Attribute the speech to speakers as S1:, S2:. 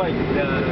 S1: like uh,